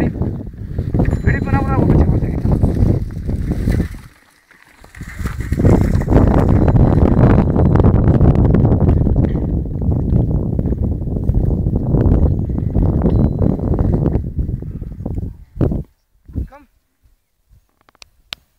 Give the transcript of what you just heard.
everybody.